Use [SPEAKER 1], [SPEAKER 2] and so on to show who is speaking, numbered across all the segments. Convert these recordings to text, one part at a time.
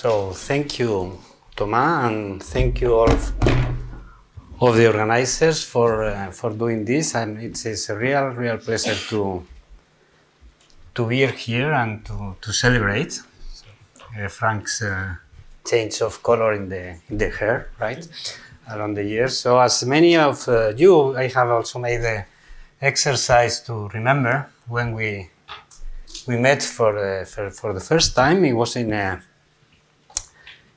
[SPEAKER 1] So thank you, Thomas, and thank you all of, of the organizers for uh, for doing this. And it's, a real, real pleasure to to be here and to, to celebrate uh, Frank's uh, change of color in the in the hair, right, along the years. So as many of uh, you, I have also made the exercise to remember when we we met for, uh, for, for the first time. It was in a,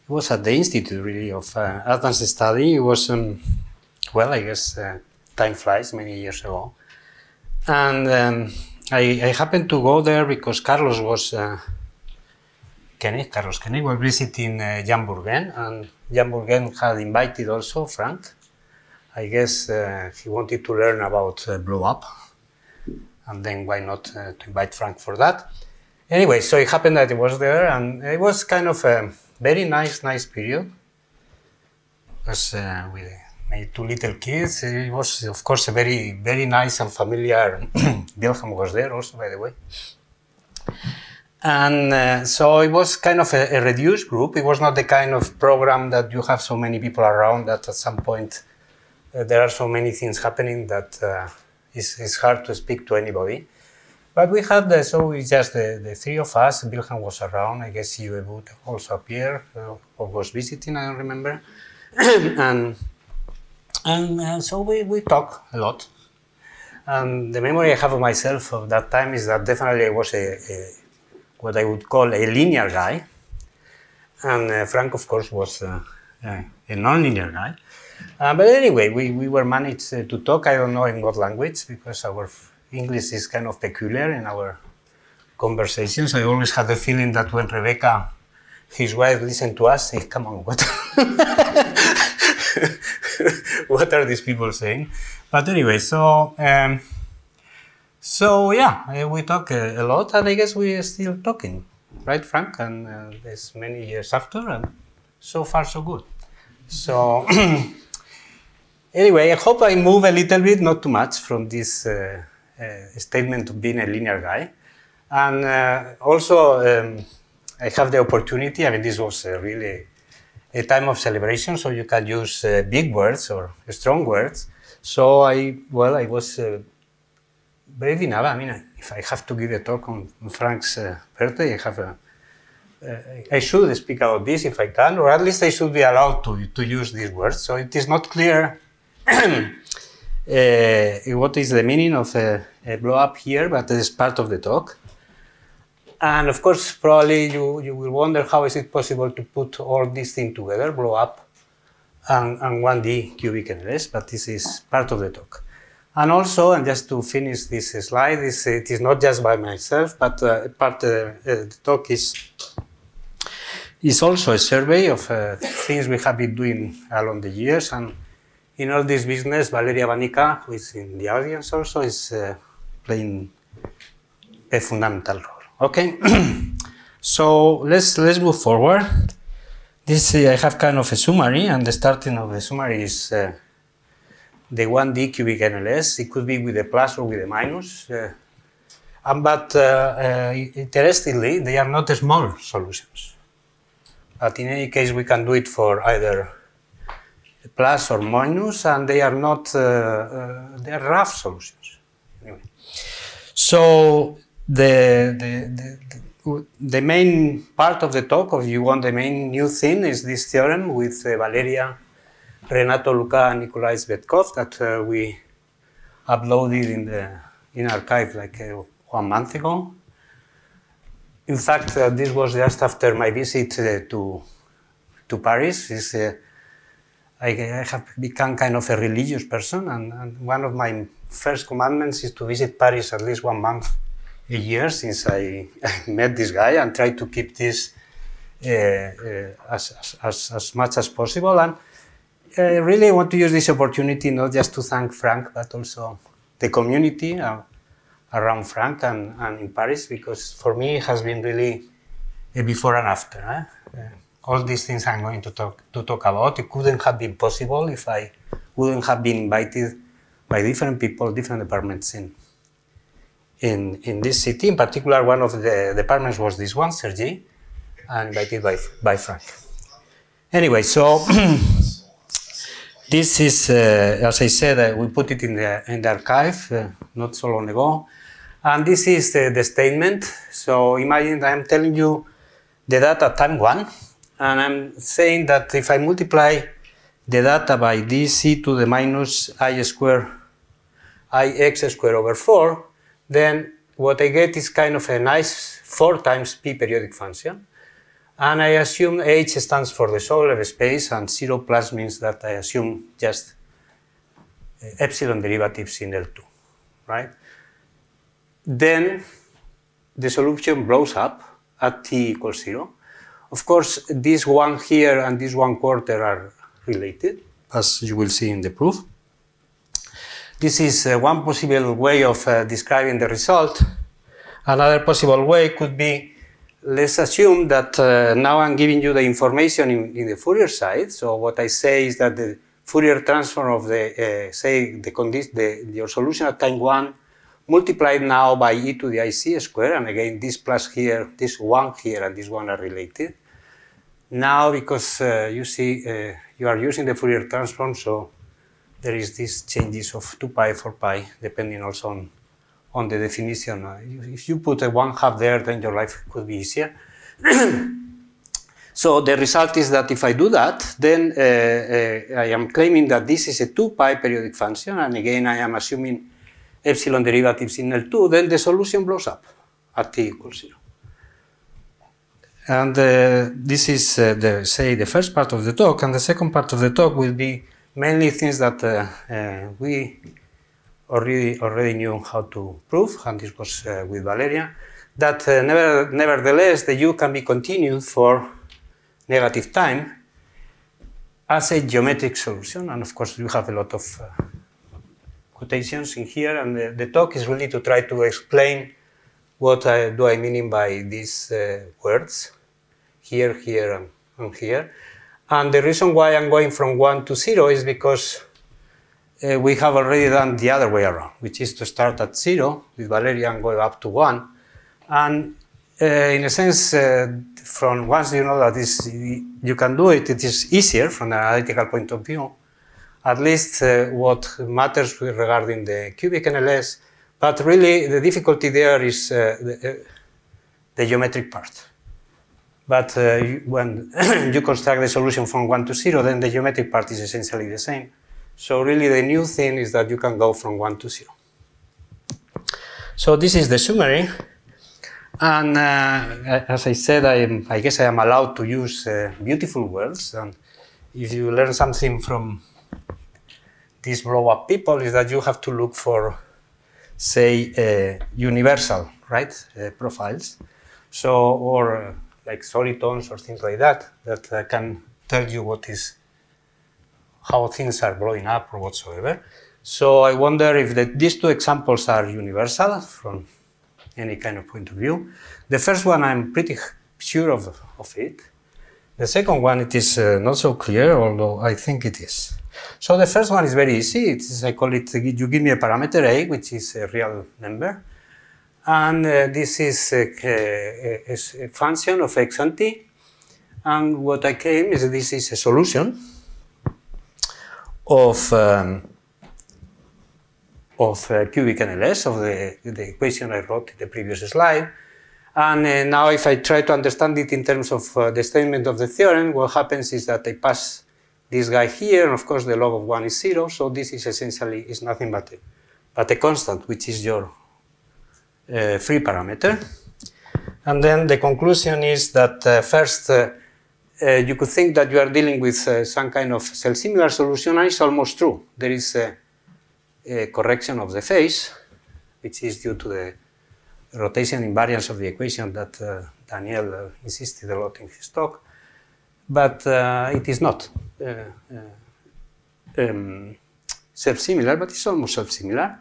[SPEAKER 1] it was at the Institute really of uh, Advanced Study. It was um, well, I guess uh, time flies, many years ago, and um, I, I, happened to go there because Carlos was. Uh, Kenig, Carlos Kenig was visiting uh, Jean Bourgain, and Jean Bourgain had invited also Frank. I guess uh, he wanted to learn about uh, blow up, and then why not uh, to invite Frank for that? Anyway, so it happened that he was there, and it was kind of a very nice, nice period. Because uh, with two little kids, it was of course a very, very nice and familiar. Wilhelm was there also, by the way. And uh, so it was kind of a, a, reduced group. It was not the kind of program that you have so many people around that at some point uh, there are so many things happening that uh, it's, it's hard to speak to anybody. But we had the, so it's just the, the three of us. Wilhelm was around. I guess you would also appear uh, or was visiting. I don't remember. and and uh, so we, we talk a lot. And the memory I have of myself of that time is that definitely I was a, a what I would call a linear guy. And uh, Frank, of course, was uh, a non-linear guy. Uh, but anyway, we, we were managed uh, to talk. I don't know in what language because our English is kind of peculiar in our conversations. I always had the feeling that when Rebecca, his wife, listened to us, say, "Come on, what, what are these people saying?" But anyway, so um, so yeah, we talk a, a, lot, and I guess we are still talking, right, Frank? And uh, many years after, and so far so good. So. Anyway, I hope I move a little bit, not too much, from this uh, statement of being a linear guy. And uh, also, um, I have the opportunity, I mean, this was really a time of celebration, so you can use uh, big words or strong words. So I, well, I was uh, brave enough. I mean, if I have to give a talk on Frank's uh, birthday, I have a, I should speak about this if I can, or at least I should be allowed to, to use these words. So it is not clear uh, what is the meaning of a, a, blow up here, but it is part of the talk. And of course, probably you, you will wonder how is it possible to put all these things together, blow up and, and 1D cubic NLS, but this is part of the talk. And also, and just to finish this slide, is, it is not just by myself, but uh, part of uh, the talk is, is also a survey of uh, things we have been doing along the years. and in all this business, Valeria Banica, who is in the audience also, is uh, playing a fundamental role. Okay, so let's let's move forward. This uh, I have kind of a summary, and the starting of the summary is uh, the 1D cubic NLS. It could be with a plus or with a minus. Uh, but uh, uh, interestingly, they are not small solutions. But in any case, we can do it for either plus or minus, and they are not, uh, uh, they are rough solutions. Anyway. So the, the, the, the, main part of the talk, if you want the main new thing, is this theorem with uh, Valeria, Renato Luca, and Nikolai Tzvetkov that uh, we uploaded in the in arXiv like uh, one month ago. In fact, uh, this was just after my visit to to Paris. It's, I, I, have become kind of a religious person, and, and, one of my first commandments is to visit Paris at least one month a year since I, met this guy and try to keep this uh, uh, as, as, as, much as possible. And I really want to use this opportunity not just to thank Frank, but also the community uh, around Frank and, and, in Paris, because for me it has been really a before and after. Eh? All these things I'm going to talk to talk about. It couldn't have been possible if I wouldn't have been invited by different people, different departments in in in this city. In particular, one of the departments was this one, Cergy, and invited by, by Frank. Anyway, so this is, uh, as I said, uh, we put it in the, in the arXiv uh, not so long ago. And this is the statement. So imagine I'm telling you the data time one, and I'm saying that if I multiply the data by dc to the minus i square, ix square over 4, then what I get is kind of a nice 4 times p periodic function. And I assume h stands for the Sobolev space, and 0 plus means that I assume just epsilon derivatives in L2, right? Then the solution blows up at t equals 0. Of course, this one here and this one quarter are related, as you will see in the proof. This is uh, one possible way of uh, describing the result. Another possible way could be, let's assume that uh, now I'm giving you the information in, in, the Fourier side. So what I say is that the Fourier transform of the, uh, say, the, the, your solution at time one multiplied now by e to the ic square, and again, this plus here, this one here, and this one are related. Now, because uh, you see, uh, you are using the Fourier transform, so there is these changes of 2 pi, 4 pi, depending also on, on the definition. Uh, if you put a one half there, then your life could be easier. so the result is that if I do that, then uh, uh, I am claiming that this is a 2 pi periodic function, and again, I am assuming epsilon derivatives in L2, then the solution blows up at t equals 0. And uh, this is, uh, the, say, the first part of the talk, and the second part of the talk will be mainly things that uh, uh we already, already knew how to prove, and this was uh, with Valeria, that uh, never, nevertheless the U can be continued for negative time as a geometric solution, and of course you have a lot of quotations in here, and the, the, talk is really to try to explain what I, do I mean by these uh, words, here, here, and, here. And the reason why I'm going from 1 to 0 is because uh, we have already done the other way around, which is to start at 0 with Valeria and go up to 1. And uh, in a sense, uh, from once you know that you can do it, it is easier from an analytical point of view at least uh, what matters regarding the cubic NLS, but really the difficulty there is uh, the, uh, the, geometric part. But uh, when you construct the solution from 1 to 0, then the geometric part is essentially the same. So really the new thing is that you can go from 1 to 0. So this is the summary. And uh, as I said, I, am, I, guess I am allowed to use uh, beautiful words. And if you learn something from these blow up people is that you have to look for, say, uh, universal, right, uh, profiles. So, or uh, like solitons or things like that, that can tell you what is, how things are blowing up or whatsoever. So I wonder if the, these two examples are universal from any kind of point of view. The first one, I'm pretty sure of, of it. The second one, it is uh, not so clear, although I think it is. So the first one is very easy. It's, I call it, you give me a parameter A, which is a real number. And uh, this is a, a, a, function of x and t. And what I claim is this is a solution of, um, of uh, cubic NLS, of the, the equation I wrote in the previous slide. And uh, now if I try to understand it in terms of uh, the statement of the theorem, what happens is that I pass this guy here, and of course the log of 1 is 0, so this is essentially is nothing but a, but a constant, which is your uh, free parameter. And then the conclusion is that uh, first, uh, uh you could think that you are dealing with uh, some kind of self-similar solution, and it's almost true. There is a, a, correction of the phase, which is due to the rotation invariance of the equation that uh, Daniel insisted a lot in his talk but uh, it is not uh, uh, um, self-similar, but it's almost self-similar.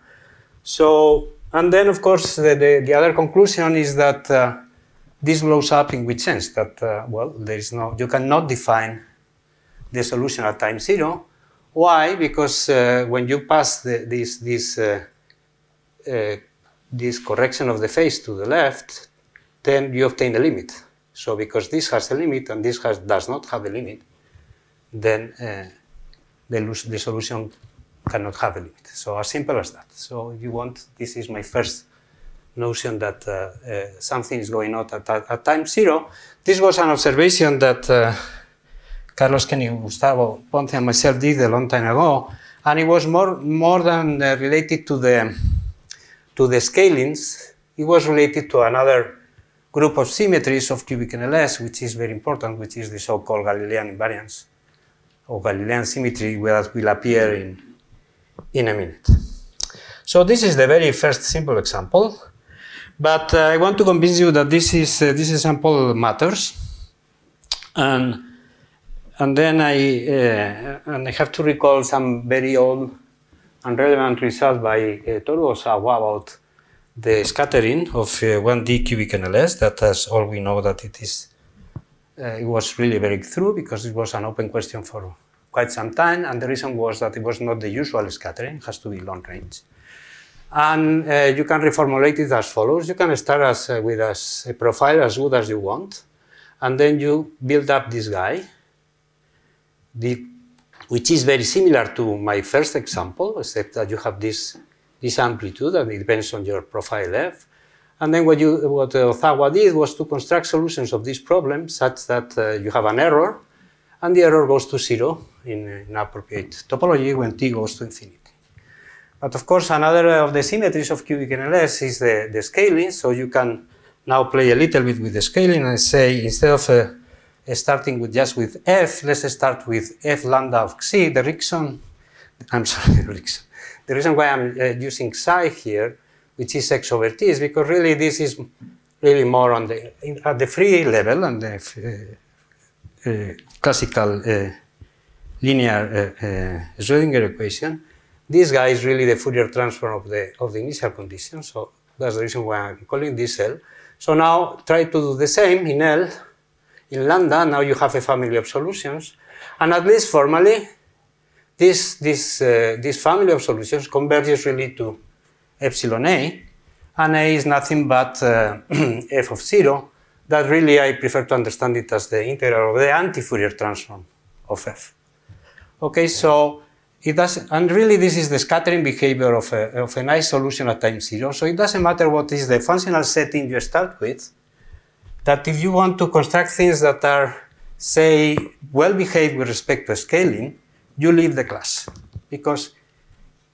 [SPEAKER 1] So, and then of course the, the, the other conclusion is that uh, this blows up in which sense? That, uh, well, there is no, you cannot define the solution at time zero. Why? Because uh, when you pass the, this, this, this correction of the phase to the left, then you obtain the limit. So because this has a limit and this has, does not have a limit, then uh, the, the solution cannot have a limit. So as simple as that. So if you want, this is my first notion that uh, uh, something is going on at, at, time zero. This was an observation that uh, Carlos Kenig, Gustavo Ponce, and myself did a long time ago, and it was more more than uh, related to the to the scalings. It was related to another group of symmetries of cubic NLS, which is very important, which is the so-called Galilean invariance or Galilean symmetry, that will appear in in a minute. So this is the very first simple example. But uh, I want to convince you that this is uh, this example matters, and and then I uh, and I have to recall some very old and relevant results by uh, Toru Ozawa about the scattering of 1D uh, cubic NLS. That as all we know that it is uh, it was really very true because it was an open question for quite some time, and the reason was that it was not the usual scattering; it has to be long range. And uh, you can reformulate it as follows. You can start as, uh, with as a profile as good as you want, and then you build up this guy, the, which is very similar to my first example, except that you have this, this amplitude, and it depends on your profile F. And then what, you, what Ozawa did was to construct solutions of this problem such that uh, you have an error, and the error goes to zero in, an appropriate topology when t goes to infinity. But of course, another of the symmetries of cubic NLS is the, the scaling. So you can now play a little bit with the scaling and say instead of uh, starting with just with f, let's start with f lambda of xi. The Rickson, I'm sorry, the Rickson. The reason why I'm uh, using psi here, which is x over t, is because really this is really more on the at the free level and the uh, uh classical uh, linear uh, Schrödinger equation. This guy is really the Fourier transform of the, of the initial condition, so that's the reason why I'm calling this L. So now try to do the same in L, in lambda, now you have a family of solutions, and at least formally, this, this, uh, this family of solutions converges really to epsilon A, and A is nothing but uh, f of zero, that really I prefer to understand it as the integral of the anti-Fourier transform of f. Okay, so it does, and really this is the scattering behavior of a, of a nice solution at time zero. So it doesn't matter what is the functional setting you start with, that if you want to construct things that are, say, well behaved with respect to scaling, you leave the class because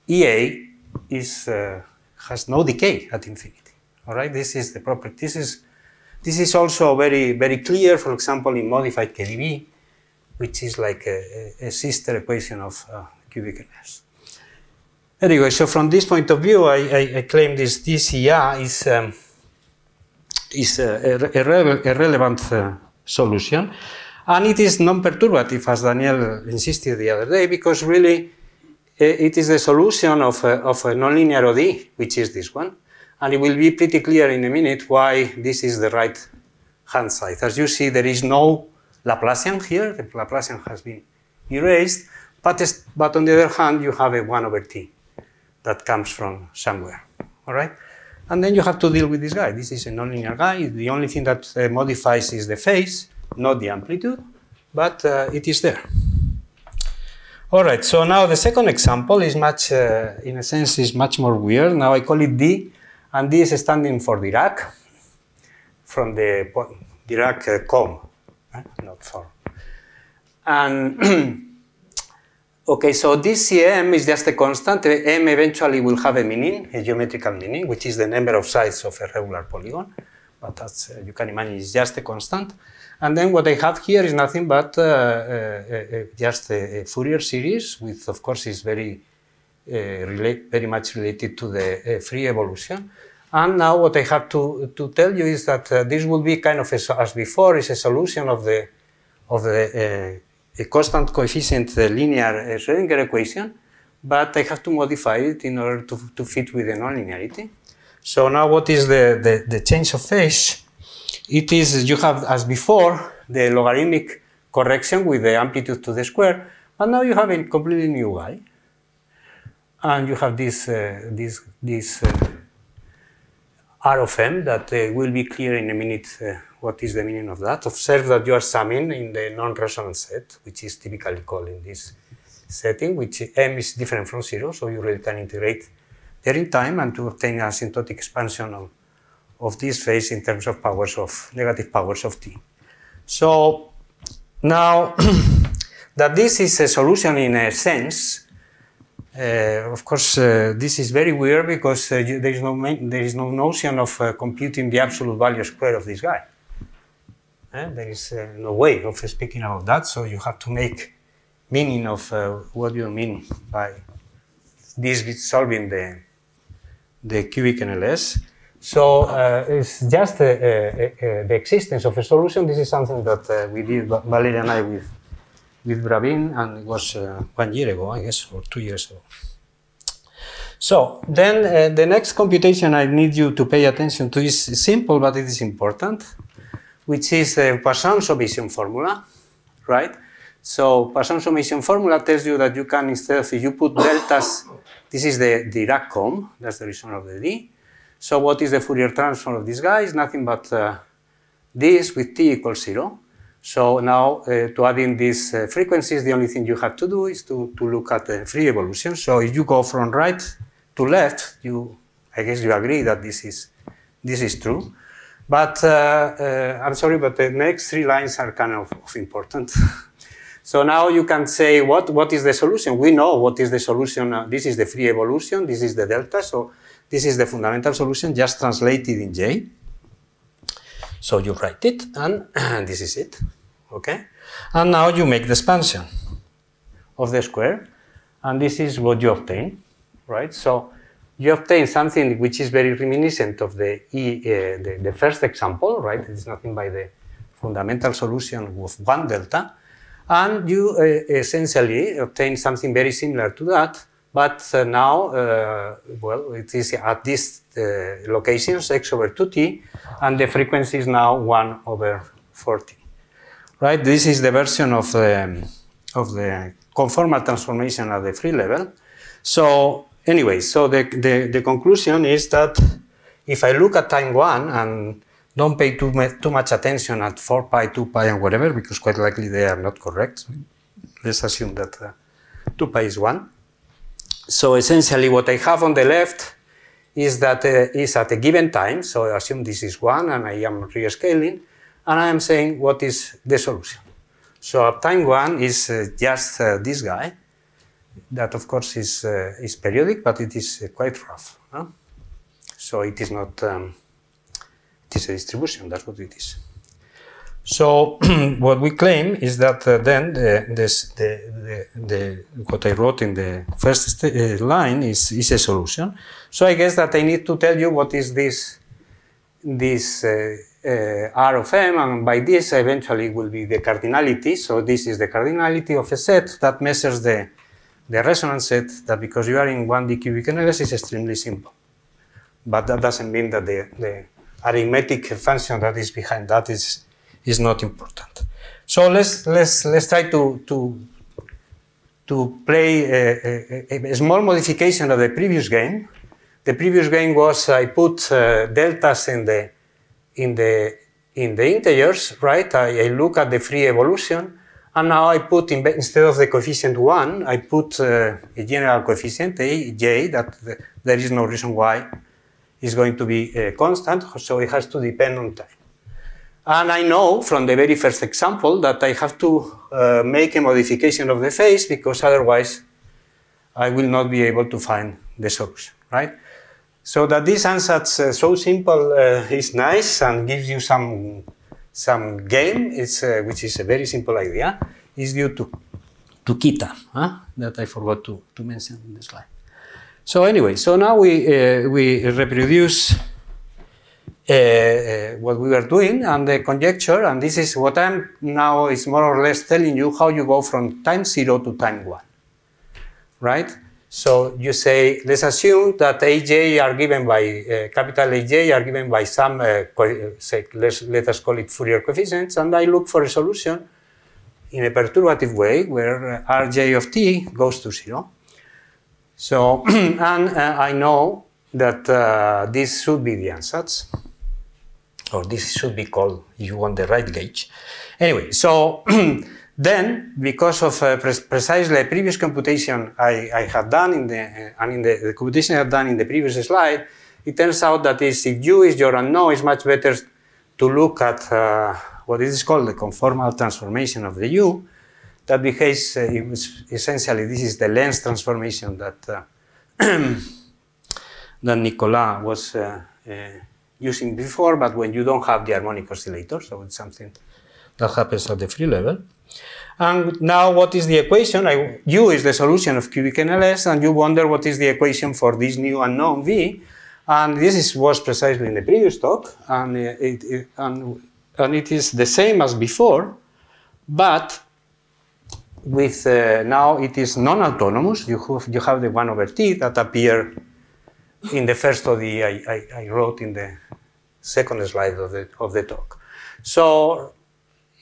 [SPEAKER 1] EA is, uh, has no decay at infinity. All right, this is the property. This is, this is also very, very clear, for example, in modified KdV, which is like a, a sister equation of uh, cubic. Anyway, so from this point of view, I, I, I claim this DCA is, um, is a, a, a relevant uh, solution. And it is non-perturbative, as Daniel insisted the other day, because really it is the solution of a, of a nonlinear ODE, which is this one. And it will be pretty clear in a minute why this is the right hand side. As you see, there is no Laplacian here. The Laplacian has been erased. But, but on the other hand, you have a 1 over t that comes from somewhere, all right? And then you have to deal with this guy. This is a nonlinear guy. The only thing that uh, modifies is the phase, not the amplitude, but uh, it is there. All right, so now the second example is much, uh, in a sense, is much more weird. Now I call it D, and D is standing for Dirac, from the Dirac uh, comb, eh? not for. And Okay, so this is just a constant. M eventually will have a meaning, a geometrical meaning, which is the number of sides of a regular polygon. But that's, uh, you can imagine, it's just a constant. And then what I have here is nothing but uh, uh, uh just a, a, Fourier series, which of course, is very, uh, relate, very much related to the uh, free evolution. And now what I have to, to tell you is that this will be kind of, a, as before, is a solution of the, of the constant coefficient linear Schrodinger equation, but I have to modify it in order to, to fit with the nonlinearity. So now what is the, the, the change of phase? It is, you have, as before, the logarithmic correction with the amplitude to the square, but now you have a completely new guy. And you have this, uh, this, this uh, R of m that uh, will be clear in a minute uh, what is the meaning of that. Observe that you are summing in the non-resonant set, which is typically called in this setting, which m is different from zero, so you really can integrate there in time and to obtain an asymptotic expansion of, of this phase in terms of powers of negative powers of t. So now that this is a solution in a sense, uh, of course, uh, this is very weird because uh, there is no there is no notion of uh, computing the absolute value square of this guy. Uh, there is uh, no way of speaking about that, so you have to make meaning of what you mean by this solving the the cubic NLS. So uh, it's just uh, uh, the existence of a solution. This is something that we did, Valeria and I, with with Bravin, and it was uh, one year ago, I guess, or two years ago. So then uh, the next computation I need you to pay attention to is simple, but it is important, which is the Poisson summation formula, right? So Poisson summation formula tells you that you can, instead of if you put deltas, this is the Dirac comb, that's the reason of the D. So what is the Fourier transform of this guy? Is nothing but uh, this with t equals zero. So now uh, to add in these uh, frequencies, the only thing you have to do is to, to look at the free evolution. So if you go from right to left, you, I guess you agree that this is, this is true. But uh, uh I'm sorry, but the next three lines are kind of, of important. so now you can say, what, what is the solution? We know what is the solution. Uh, this is the free evolution. This is the delta. So this is the fundamental solution just translated in J. So you write it, and this is it, okay? And now you make the expansion of the square, and this is what you obtain, right? So you obtain something which is very reminiscent of the, e, uh, the, the, first example, right? It is nothing by the fundamental solution of one delta, and you uh, essentially obtain something very similar to that, but uh, now, uh, well, it is at these uh, locations, x over 2t, and the frequency is now 1 over 40. Right? This is the version of the, of the conformal transformation at the free level. So anyway, so the, the, the conclusion is that if I look at time 1 and don't pay too, too much attention at 4 pi, 2 pi, and whatever, because quite likely they are not correct. Let's assume that uh, 2 pi is 1. So essentially what I have on the left is that uh, is at a given time, so I assume this is 1 and I am rescaling, and I am saying what is the solution. So at time 1 is uh, just uh, this guy, that of course is, uh, is periodic, but it is uh, quite rough. Huh? So it is not, um, it is a distribution, that's what it is. So what we claim is that uh, then the, this, the, the, what I wrote in the first uh, line is, is a solution. So I guess that I need to tell you what is this, this uh, uh R of M, and by this eventually will be the cardinality. So this is the cardinality of a set that measures the, the resonance set that because you are in 1D cubic NLS is extremely simple. But that doesn't mean that the, the arithmetic function that is behind that is is not important. So let's let's let's try to to to play a, a, a small modification of the previous game. The previous game was I put uh, deltas in the in the in the integers, right? I, I, look at the free evolution, and now I put in, instead of the coefficient one, I put uh, a general coefficient a j that the, there is no reason why is going to be uh, constant, so it has to depend on time. And I know from the very first example that I have to uh, make a modification of the phase because otherwise I will not be able to find the solution, right? So that this ansatz uh, so simple uh, is nice and gives you some some game, it's, uh, which is a very simple idea, is due to, to Kita, huh? that I forgot to, to mention in the slide. So anyway, so now we, uh, we reproduce uh, uh, what we were doing and the conjecture, and this is what I'm now is more or less telling you how you go from time zero to time one, right? So you say, let's assume that aj are given by, uh, capital Aj are given by some, uh, say, let's, let us call it Fourier coefficients, and I look for a solution in a perturbative way where Rj of t goes to zero. So, and uh, I know that uh, this should be the ansatz. Or this should be called, if you want, the right gauge. Anyway, so then, because of uh, pre precisely the previous computation I, I had done in the, uh, I mean, the, the computation I had done in the previous slide, it turns out that is, if U is your unknown, it's much better to look at uh, what is called the conformal transformation of the U that behaves, uh, essentially, this is the lens transformation that, uh, that Nicolas was uh, uh, using before, but when you don't have the harmonic oscillator, so it's something that happens at the free level. And now what is the equation? I, U is the solution of cubic NLS, and you wonder what is the equation for this new unknown V. And this is, was precisely in the previous talk, and it, it, and, and it is the same as before, but with uh, now it is non-autonomous. You have, you have the 1 over t that appear in the first ODE I, I, I, wrote in the second slide of the, of the talk. So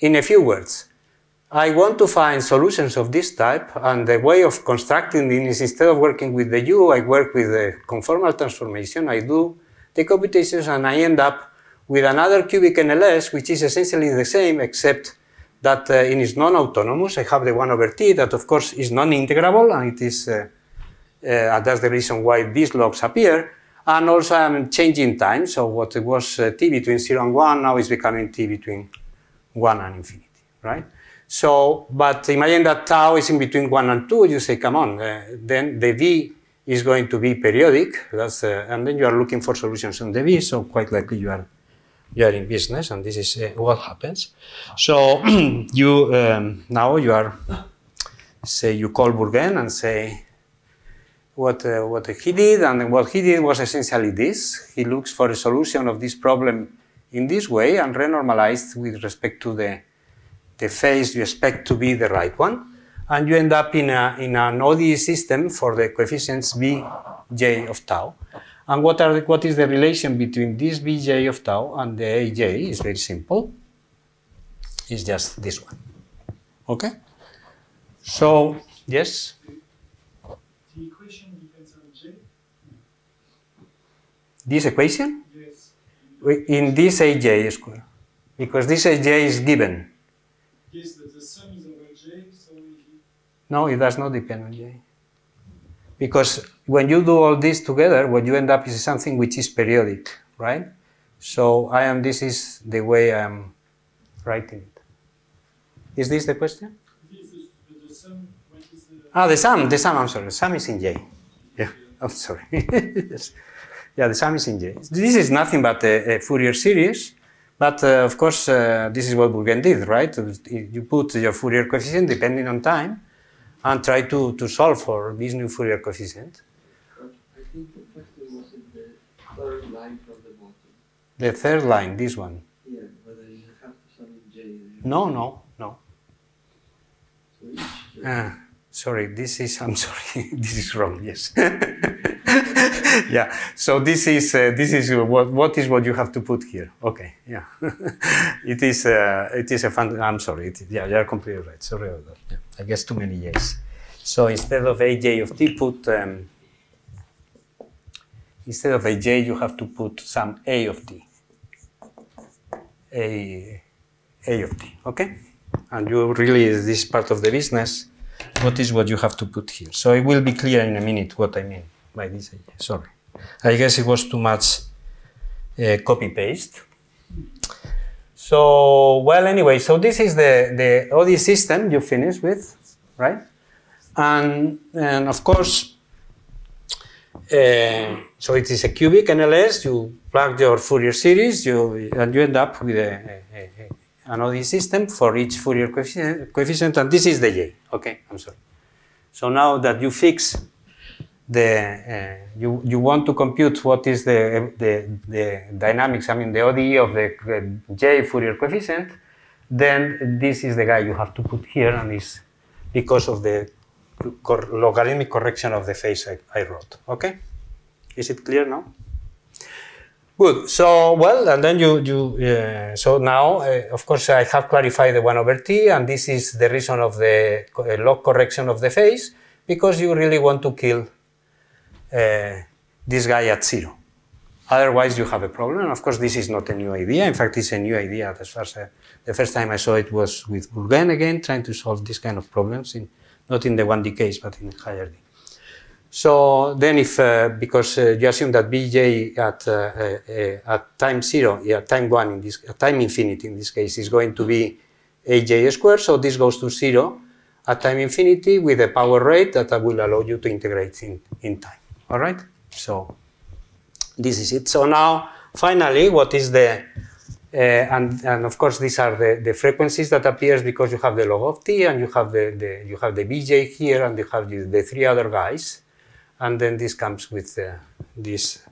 [SPEAKER 1] in a few words, I want to find solutions of this type, and the way of constructing it is instead of working with the U, I work with the conformal transformation. I do the computations, and I end up with another cubic NLS, which is essentially the same, except that uh, it is non-autonomous. I have the 1 over t that, of course, is non-integrable, and it is, uh, uh, that's the reason why these logs appear. And also I'm changing time, so what was uh, t between 0 and 1 now is becoming t between 1 and infinity, right? So, but imagine that tau is in between 1 and 2, you say, come on, uh, then the v is going to be periodic, that's, uh, and then you are looking for solutions on the v, so quite likely you are, you are in business, and this is uh, what happens. So, you, um, now you are, say, you call Bourgain and say, what, uh, what he did, and what he did was essentially this. He looks for a solution of this problem in this way and renormalized with respect to the the phase you expect to be the right one, and you end up in, a, in an ODE system for the coefficients bj of tau. And what, are the, what is the relation between this bj of tau and the aj is very simple. It's just this one. Okay? So, yes?
[SPEAKER 2] The equation depends on j?
[SPEAKER 1] This equation?
[SPEAKER 2] Yes.
[SPEAKER 1] In this aj square. Because this aj is given.
[SPEAKER 2] Yes, the, the sum is over j, so
[SPEAKER 1] No, it does not depend on J. Because when you do all this together, what you end up is something which is periodic, right? So I am, this is the way I'm writing it. Is this the question?
[SPEAKER 2] this the, the sum, the,
[SPEAKER 1] Ah, the sum, the sum, I'm sorry, the sum is in J. Yeah, I'm sorry. Yes. Yeah, the sum is in J. This is nothing but a, a Fourier series, but uh, of course, uh, this is what Bourgain did, right? You put your Fourier coefficient depending on time and try to, to solve for this new Fourier coefficient.
[SPEAKER 3] I think the question was in the third line from the bottom.
[SPEAKER 1] The third line, this one.
[SPEAKER 3] Yeah, whether you have to sum in J.
[SPEAKER 1] No, no, no.
[SPEAKER 3] So each J.
[SPEAKER 1] Sorry, this is, I'm sorry, this is wrong, yes. yeah, so this is, uh, this is what, what is what you have to put here. Okay, yeah. it is, uh, it is a fun, I'm sorry, it, yeah, you're completely right, sorry about that. Yeah, I guess too many J's. So instead of aj of t, put, um, instead of aj, you have to put some a of t. A, a of t, okay? And you really, this part of the business, what is what you have to put here. So it will be clear in a minute what I mean by this. Sorry. I guess it was too much uh, copy paste. So, well, anyway, so this is the, the OD system you finish with, right? And, and of course, uh, so it is a cubic NLS, you plug your Fourier series, you, and you end up with a, a, an ODE system for each Fourier coefficient, coefficient, and this is the J. Okay, I'm sorry. So now that you fix the, uh, you, you want to compute what is the, the, the dynamics, I mean the ODE of the uh, J Fourier coefficient, then this is the guy you have to put here, and is because of the cor logarithmic correction of the phase I, I wrote. Okay, is it clear now? Good. So well, and then you you uh, so now uh, of course I have clarified the one over t, and this is the reason of the uh, log correction of the phase because you really want to kill uh, this guy at zero. Otherwise, you have a problem. And Of course, this is not a new idea. In fact, it's a new idea. As far as, uh, the first time I saw it was with Bourgain again, trying to solve this kind of problems, in, not in the 1D case, but in higher D. So then if, uh, because uh, you assume that Bj at, uh, uh, at time zero, yeah, time one in this, at time infinity in this case, is going to be aj squared, so this goes to zero at time infinity with a power rate that will allow you to integrate in, in time, all right? So this is it. So now, finally, what is the, uh, and, and of course these are the, the frequencies that appears because you have the log of t and you have the, the you have the bj here and you have the, the three other guys and then this comes with uh, this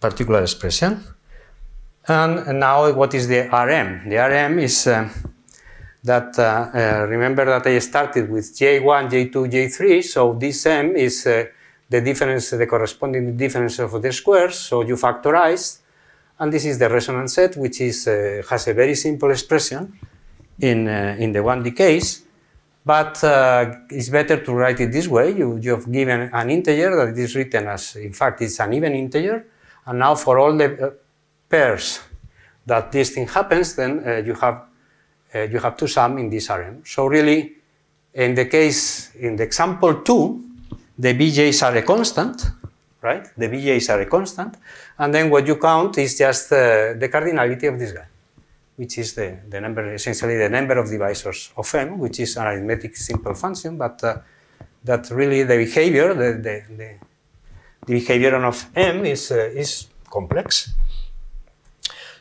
[SPEAKER 1] particular expression. And now what is the RM? The RM is uh, that, uh, uh, remember that I started with J1, J2, J3, so this M is uh, the difference, the corresponding difference of the squares, so you factorize, and this is the resonance set, which is, uh, has a very simple expression in, in the 1D case, but uh, it's better to write it this way. You, you have given an integer that is written as, in fact, it's an even integer. And now for all the uh, pairs that this thing happens, then uh, you, have, uh, you have to sum in this RM. So really, in the case, in the example two, the BJs are a constant, right? The BJs are a constant. And then what you count is just uh, the cardinality of this guy which is the, the number, essentially the number of divisors of m, which is an arithmetic simple function, but uh, that really the behavior, the, the, the, the behavior of m is, uh, is complex.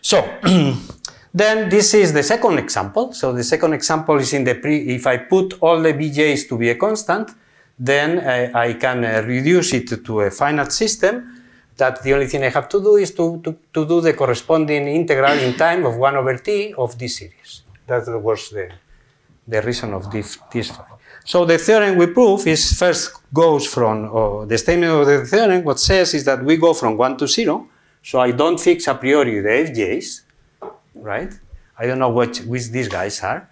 [SPEAKER 1] So, then this is the second example. So the second example is in the pre, if I put all the bj's to be a constant, then uh, I can uh, reduce it to a finite system that the only thing I have to do is to, to, to do the corresponding integral in time of 1 over t of this series. That was the, the reason of this, this So the theorem we prove is first goes from, uh, the statement of the theorem, what says is that we go from 1 to 0, so I don't fix a priori the fj's, right? I don't know what, which these guys are.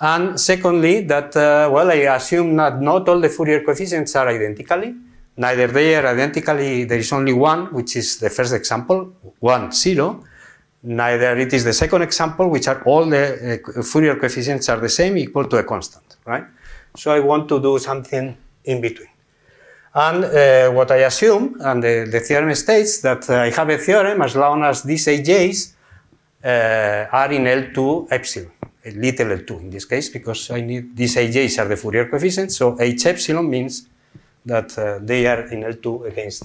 [SPEAKER 1] And secondly, that, uh, well, I assume that not all the Fourier coefficients are identically, Neither they are identically, there is only one, which is the first example, one, zero. Neither it is the second example, which are all the uh, Fourier coefficients are the same, equal to a constant, right? So I want to do something in between. And uh, what I assume, and the, the theorem states that uh, I have a theorem as long as these AJs uh, are in L2 epsilon, little L2 in this case, because I need these AJs are the Fourier coefficients, so H epsilon means that uh, they are in L2 against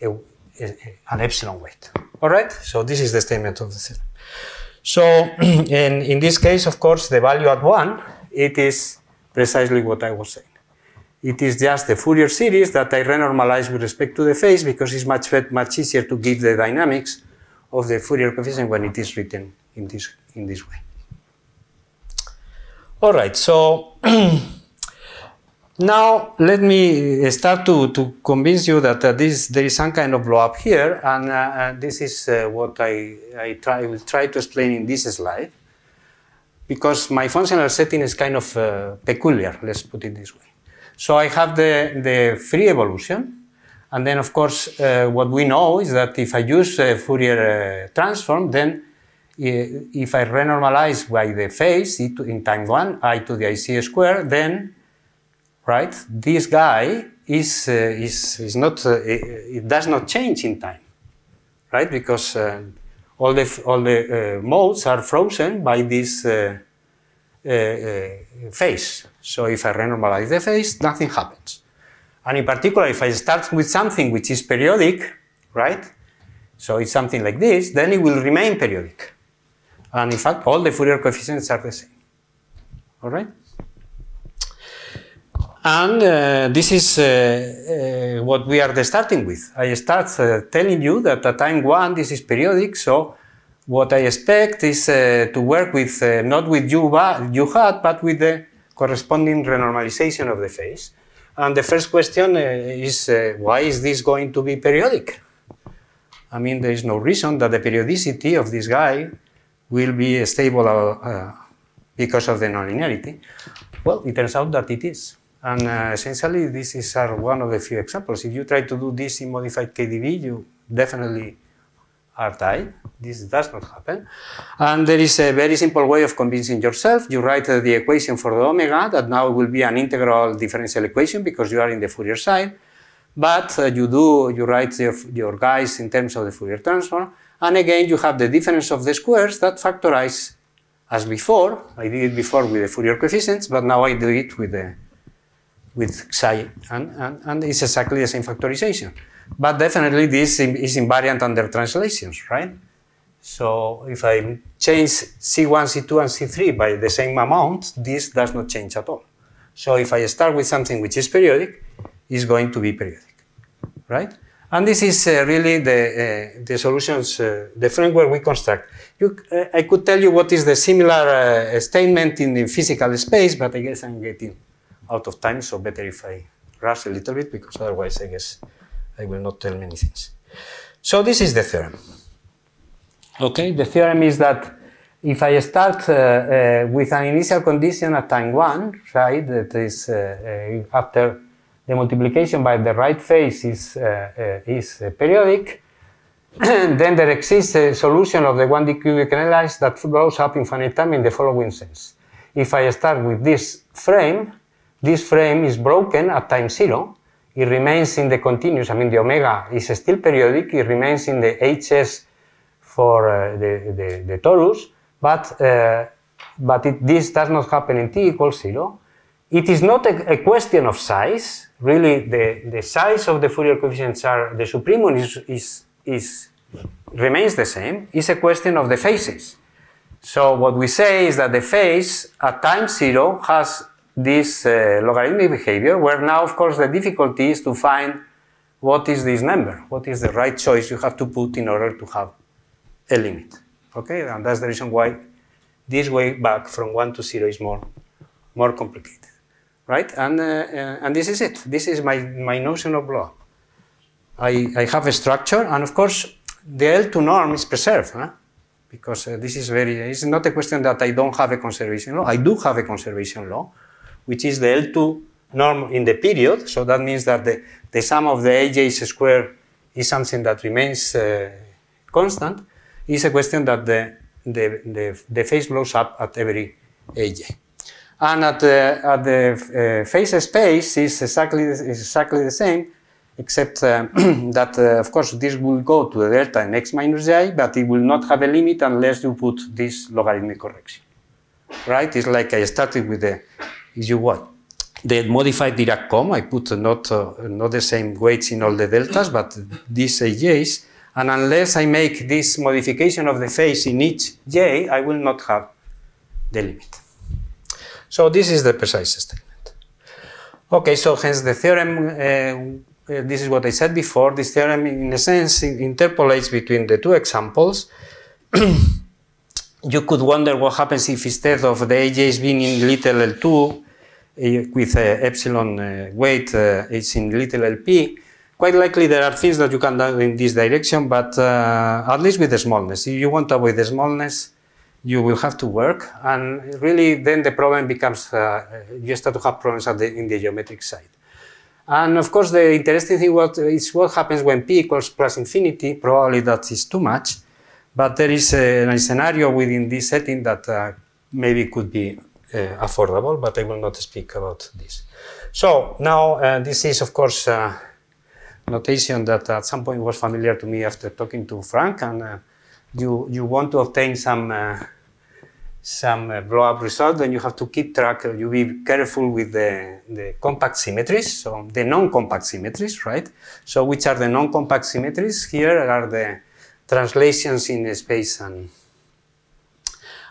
[SPEAKER 1] a, a, an epsilon weight. All right, so this is the statement of the theorem. So in, in this case, of course, the value at 1, it is precisely what I was saying. It is just the Fourier series that I renormalize with respect to the phase because it's much, much easier to give the dynamics of the Fourier coefficient when it is written in this, in this way. All right, so Now, let me start to, to convince you that uh, this, there is some kind of blow up here, and uh, this is uh, what I, I try, will try to explain in this slide, because my functional setting is kind of uh, peculiar, let's put it this way. So I have the, the free evolution, and then of course uh, what we know is that if I use a Fourier uh, transform, then if I renormalize by the phase in time one, i to the ic squared, then right? This guy is, uh, is, is not, uh, it, does not change in time, right? Because uh, all the, all the uh, modes are frozen by this uh, uh, phase. So if I renormalize the phase, nothing happens. And in particular, if I start with something which is periodic, right? So it's something like this, then it will remain periodic. And in fact, all the Fourier coefficients are the same. All right? And uh, this is uh, uh, what we are starting with. I start uh, telling you that at time one, this is periodic. So what I expect is uh, to work with, uh, not with U, U hat, but with the corresponding renormalization of the phase. And the first question is, why is this going to be periodic? I mean, there is no reason that the periodicity of this guy will be stable because of the nonlinearity. Well, it turns out that it is. And uh, essentially, this is one of the few examples. If you try to do this in modified KdV, you definitely are tied. This does not happen. And there is a very simple way of convincing yourself. You write uh, the equation for the omega that now will be an integral differential equation because you are in the Fourier side. But uh, you do, you write your, your guys in terms of the Fourier transform. And again, you have the difference of the squares that factorize as before. I did it before with the Fourier coefficients, but now I do it with the with psi, and, and, and it's exactly the same factorization. But definitely this is invariant under translations, right? So if I change C1, C2, and C3 by the same amount, this does not change at all. So if I start with something which is periodic, it's going to be periodic, right? And this is uh, really the, uh, the solutions, uh, the framework we construct. You, uh, I could tell you what is the similar uh, statement in the physical space, but I guess I'm getting out of time, so better if I rush a little bit, because otherwise I guess I will not tell many things. So this is the theorem. Okay, the theorem is that if I start uh, uh, with an initial condition at time one, right, that is uh, uh after the multiplication by the right phase is, uh, uh, is periodic, then there exists a solution of the 1D cubic NLS that goes up infinite time in the following sense. If I start with this frame, this frame is broken at time zero. It remains in the continuous, I mean, the omega is still periodic. It remains in the HS for uh, the, the, the, torus, but, uh, but it, this does not happen in t equals zero. It is not a, a, question of size. Really, the, the size of the Fourier coefficients are, the supremum is, is, is, remains the same. It's a question of the phases. So what we say is that the phase at time zero has this uh, logarithmic behavior, where now, of course, the difficulty is to find what is this number, what is the right choice you have to put in order to have a limit. Okay, and that's the reason why this way back from 1 to 0 is more, more complicated. Right? And, uh, uh, and this is it. This is my, my notion of law. I, I have a structure, and of course, the L2 norm is preserved. Huh? Because uh, this is very, it's not a question that I don't have a conservation law. I do have a conservation law, which is the L2 norm in the period. So that means that the, the sum of the AJ's square is something that remains uh, constant. It's a question that the, the, the, the phase blows up at every AJ. And at the, at the uh, phase space is exactly, is exactly the same, except uh, that, uh, of course, this will go to the delta in x minus j, but it will not have a limit unless you put this logarithmic correction. Right? It's like I started with the is you what? The modified Dirac comb, I put not, uh, not the same weights in all the deltas, but these AJs. And unless I make this modification of the phase in each J, I will not have the limit. So this is the precise statement. Okay, so hence the theorem, uh, uh this is what I said before, this theorem in a sense interpolates between the two examples. you could wonder what happens if instead of the AJs being in little l2, with uh, epsilon uh, weight uh, it's in little lp, quite likely there are things that you can do in this direction, but at least with the smallness. If you want to avoid the smallness, you will have to work, and really then the problem becomes you start to have problems the, in the geometric side. And of course, the interesting thing what, is what happens when p equals plus infinity. Probably that is too much, but there is a, a scenario within this setting that uh, maybe could be affordable, but I will not speak about this. So now uh, this is, of course, uh, notation that at some point was familiar to me after talking to Frank, and uh, you you want to obtain some uh, some uh, blow-up result, then you have to keep track. you be careful with the the compact symmetries, so the non-compact symmetries, right? So which are the non-compact symmetries? Here are the translations in space and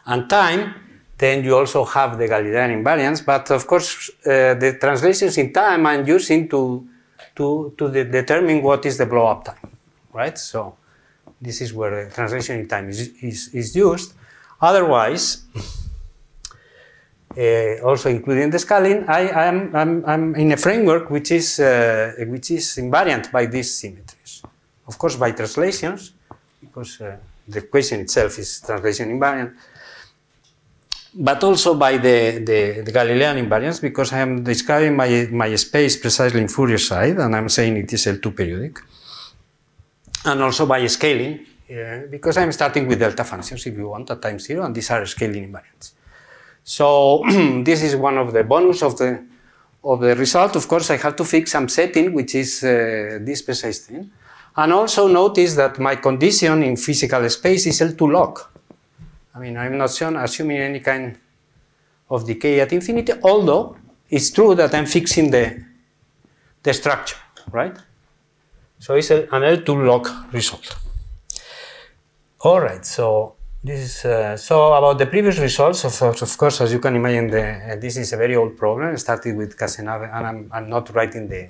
[SPEAKER 1] and time. Then you also have the Galilean invariance, but of course uh, the translations in time I'm using to, to, to de determine what is the blow-up time, right? So this is where the translation in time is, is, is used. Otherwise, uh, also including the scaling, I, am I'm, I'm in a framework which is, uh, which is invariant by these symmetries. Of course, by translations, because uh, the equation itself is translation invariant, but also by the, the, the, Galilean invariance because I am describing my, my space precisely in Fourier side and I'm saying it is L2 periodic. And also by scaling uh, because I'm starting with delta functions, if you want, at time zero, and these are scaling invariants. So this is one of the bonus of the of the result. Of course, I have to fix some setting, which is uh, this precise thing. And also notice that my condition in physical space is L2 log. I mean, I'm not assuming any kind of decay at infinity, although it's true that I'm fixing the, the structure, right? So it's an L2 log result. All right, so this is uh, so about the previous results. Of, of course, as you can imagine, the, uh, this is a very old problem. Started with Cazenave, and I'm, I'm not writing the,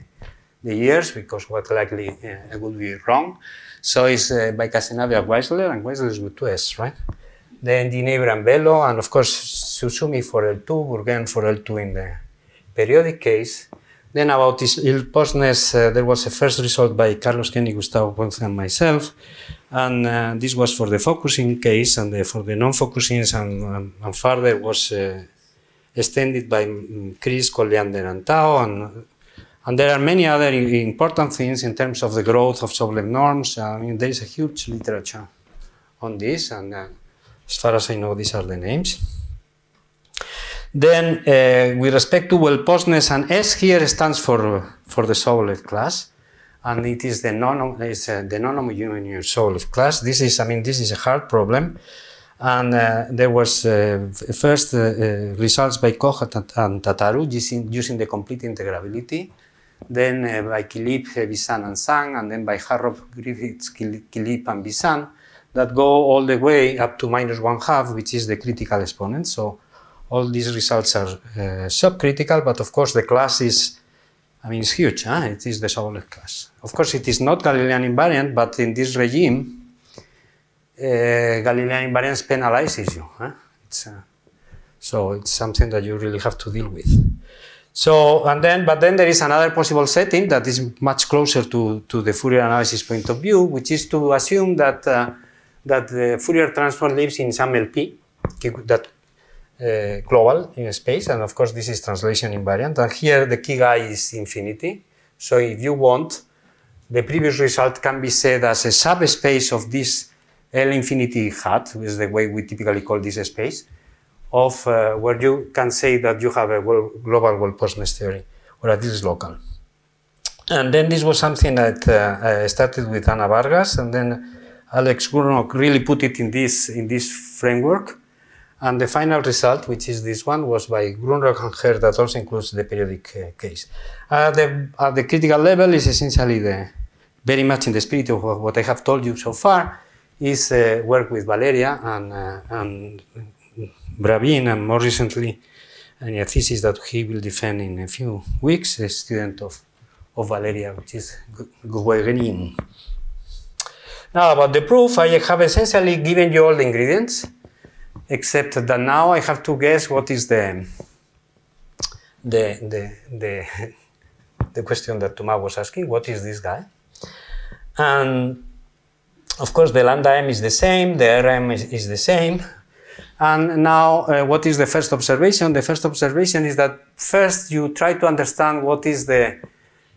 [SPEAKER 1] the years because what likely uh, I would be wrong. So it's uh, by and Weissler, and Weissler is with two S, right? Then Ginibre and Velo, and of course Tsutsumi for L2, Bourgain for L2 in the periodic case. Then about this ill-postness, uh, there was a first result by Carlos Kenig, Gustavo Ponce, and myself. And uh, this was for the focusing case, and the, for the non-focusings and, um, and further was uh, extended by mm, Christ, Colliander, and Tao. And, and there are many other important things in terms of the growth of Sobolev norms. I mean, there is a huge literature on this, and uh, as far as I know, these are the names. Then, uh, with respect to well-postness, and S here stands for, for the Sobolev class and it is the non it's, uh, the non-homogeneous Sobolev class. This is, I mean, this is a hard problem, and uh, there was uh, first uh, uh, results by Koch and Tataru using, using the complete integrability, then by Killip, Visan, and Zhang, and then by Harrop, Griffiths, Killip, and Visan, that go all the way up to minus one half, which is the critical exponent. So all these results are subcritical, but of course the class is I mean, it's huge. Huh? It is the Sobolev class. Of course, it is not Galilean invariant, but in this regime, uh, Galilean invariance penalizes you. Huh? It's, uh, so it's something that you really have to deal with. So, and then, but then there is another possible setting that is much closer to, to the Fourier analysis point of view, which is to assume that, uh, that the Fourier transform lives in some LP that uh, global in space, and of course this is translation invariant. And here the key guy is infinity. So if you want, the previous result can be said as a subspace of this L infinity hat, which is the way we typically call this space, of uh, where you can say that you have a well, global well-postness theory, or at least local. And then this was something that uh, started with Ana Vargas, and then Axel Grünrock really put it in this in this framework. And the final result, which is this one, was by Grunrock and Herr that also includes the periodic uh, case. Uh, the, at the critical level is essentially the, very much in the spirit of what I have told you so far, is uh, work with Valeria and, uh, and Bravin, and more recently, a thesis that he will defend in a few weeks, a student of, of Valeria, which is Gueguerin. Now, about the proof, I have essentially given you all the ingredients except that now I have to guess what is the the the the, the question that Thomas was asking. What is this guy? And of course, the lambda m is the same, the rm is, is the same. And now, uh, what is the first observation? The first observation is that first you try to understand what is the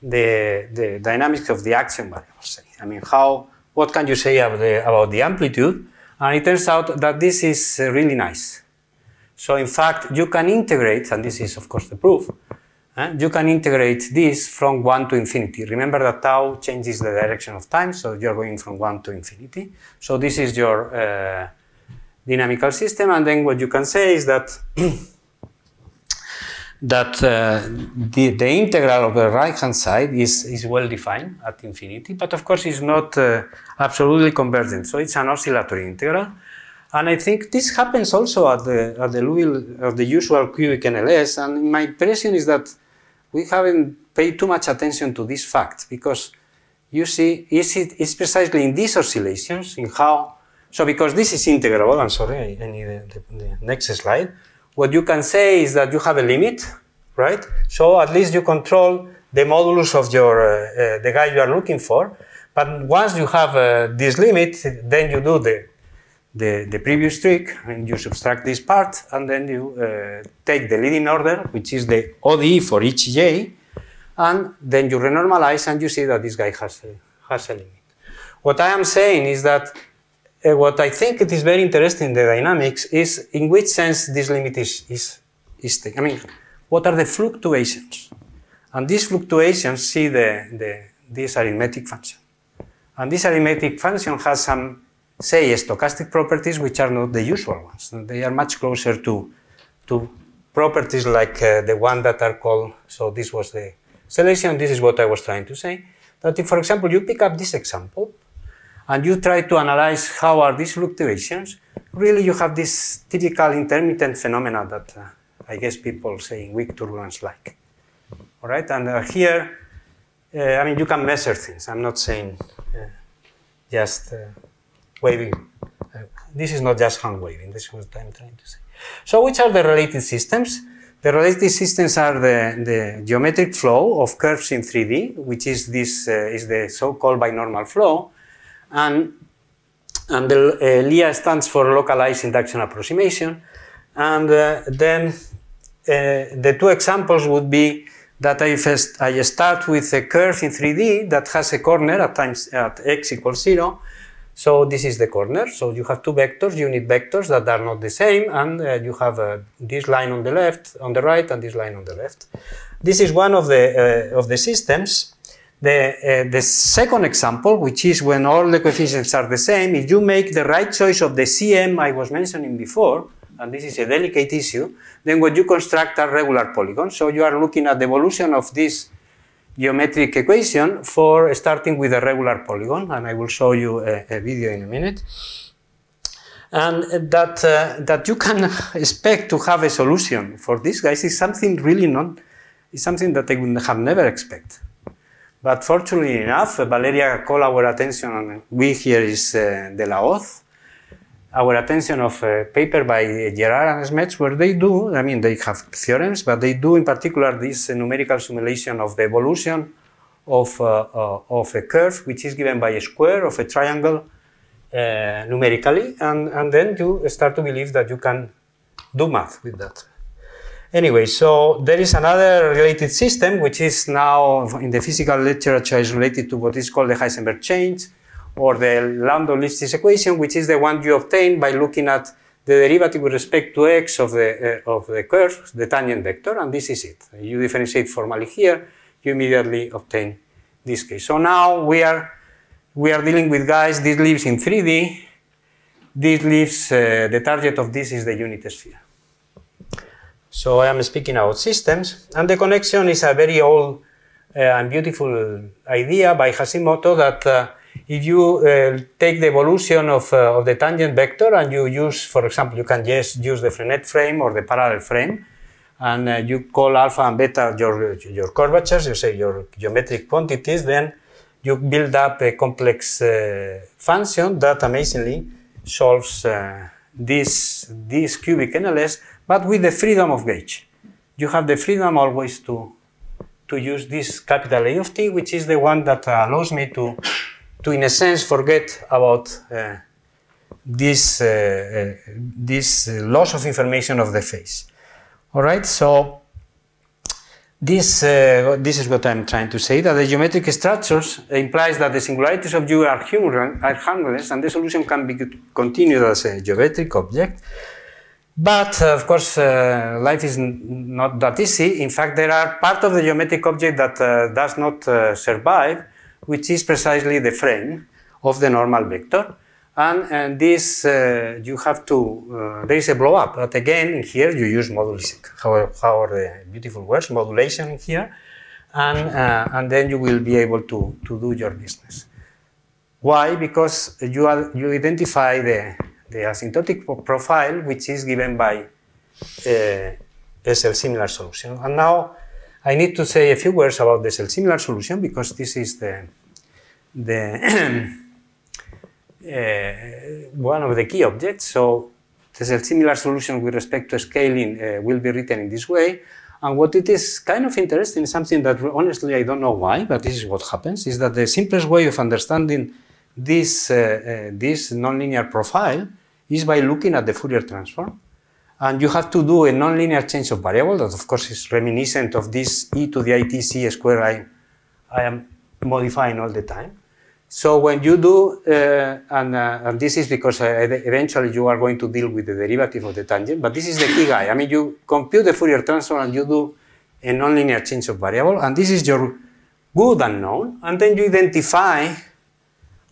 [SPEAKER 1] the, the dynamics of the action variables. I mean, how what can you say about the, about the amplitude? And it turns out that this is uh, really nice. So in fact, you can integrate, and this is of course the proof, uh, you can integrate this from 1 to infinity. Remember that tau changes the direction of time, so you're going from 1 to infinity. So this is your uh, dynamical system, and then what you can say is that that uh, the, the integral of the right-hand side is, is well defined at infinity, but of course it's not uh, absolutely convergent. So it's an oscillatory integral. And I think this happens also at the, at the Liouville, of the usual cubic NLS. And my impression is that we haven't paid too much attention to this fact because you see, is it, it's precisely in these oscillations, in how, so because this is integrable, I'm sorry, I, I need the, the next slide what you can say is that you have a limit, right? So at least you control the modulus of your uh, uh, the guy you are looking for. But once you have uh, this limit, then you do the, the, the previous trick and you subtract this part and then you uh, take the leading order, which is the ODE for each j, and then you renormalize and you see that this guy has a, has a limit. What I am saying is that uh, what I think it is very interesting in the dynamics is in which sense this limit is, is, is taken. I mean, what are the fluctuations? And these fluctuations see the, the, this arithmetic function. And this arithmetic function has some, say, stochastic properties which are not the usual ones. They are much closer to, to properties like uh, the one that are called, so this was the selection, this is what I was trying to say, that if, for example, you pick up this example and you try to analyze how are these fluctuations, really you have this typical intermittent phenomena that uh, I guess people say in weak turbulence like. All right, and uh, here, uh, I mean, you can measure things. I'm not saying uh, just uh, waving. Uh, this is not just hand waving. This is what I'm trying to say. So, which are the related systems? The related systems are the, the geometric flow of curves in 3D, which is this is the so-called binormal flow, and and the uh, LIA stands for localized induction approximation. And uh, then uh, the two examples would be that I, first, I start with a curve in 3D that has a corner at times at x equals zero. So this is the corner. So you have two vectors, unit vectors that are not the same, and uh, you have uh, this line on the left, on the right, and this line on the left. This is one of the uh, of the systems. The, uh, the second example, which is when all the coefficients are the same, if you make the right choice of the CM I was mentioning before, and this is a delicate issue, then what you construct are regular polygons. So you are looking at the evolution of this geometric equation for starting with a regular polygon, and I will show you a, a video in a minute. And that, uh, that you can expect to have a solution for this, guys, is something really not, is something that I would have never expected. But fortunately enough, Valeria called our attention, and we here is uh, De La Hoz, our attention of a paper by Gerard and Smets, where they do, I mean, they have theorems, but they do in particular this uh, numerical simulation of the evolution of, uh, uh, of a curve, which is given by a square of a triangle uh, numerically, and, and then you start to believe that you can do math with that. Anyway, so there is another related system, which is now in the physical literature is related to what is called the Heisenberg chain or the Landau-Lifshitz equation, which is the one you obtain by looking at the derivative with respect to x of the, uh, of the curve, the tangent vector, and this is it. You differentiate formally here, you immediately obtain this case. So now we are, we are dealing with guys, this lives in 3D, this lives, uh, the target of this is the unit sphere. So I am speaking about systems, and the connection is a very old uh, and beautiful idea by Hashimoto that uh, if you uh, take the evolution of, uh, of, the tangent vector and you use, for example, you can just use the Frenet frame or the parallel frame, and uh, you call alpha and beta your, your curvatures, you say your geometric quantities, then you build up a complex uh, function that amazingly solves this, this cubic NLS but with the freedom of gauge. You have the freedom always to, to use this capital A of t, which is the one that allows me to, to in a sense, forget about uh, this, uh, uh, this loss of information of the phase. All right, so this, uh, this is what I'm trying to say, that the geometric structures implies that the singularities of U are, are harmless and the solution can be continued as a geometric object. But uh, of course, uh, life is not that easy. In fact, there are part of the geometric object that uh, does not uh, survive, which is precisely the frame of the normal vector. And, and this, uh, you have to, there is a blow up. But again, here you use modulation. How, how are the beautiful words? Modulation here. And, and then you will be able to, to do your business. Why? Because you, are, you identify the, the asymptotic profile, which is given by uh, a self-similar solution. And now I need to say a few words about the self-similar solution because this is the, the uh, one of the key objects. So the self-similar solution with respect to scaling uh, will be written in this way. And what it is kind of interesting, something that honestly I don't know why, but this is what happens, is that the simplest way of understanding this, uh, uh, this nonlinear profile is by looking at the Fourier transform. And you have to do a nonlinear change of variable that of course is reminiscent of this e to the itc square I, I am modifying all the time. So when you do, uh, and, uh, and, this is because uh, eventually you are going to deal with the derivative of the tangent, but this is the key guy. I mean, you compute the Fourier transform and you do a nonlinear change of variable, and this is your good unknown, and then you identify